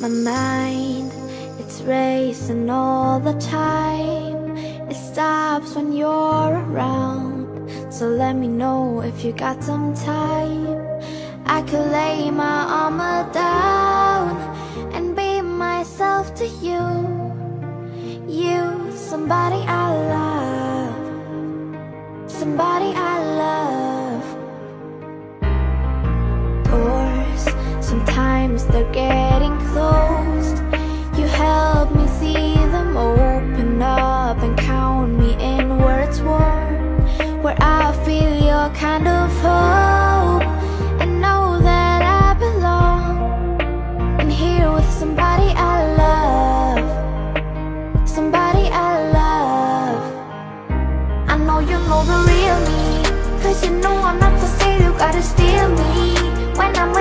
My mind, it's racing all the time. It stops when you're around. So let me know if you got some time. I could lay my armor down And be myself to you. You, somebody I love. Somebody I sometimes they're getting closed. You help me see them open up And count me in where it's warm Where I feel your kind of hope And know that I belong. And here with somebody I love Somebody I love. I know you know the real me Cause you know I'm not for sale, you gotta steal me. When I'm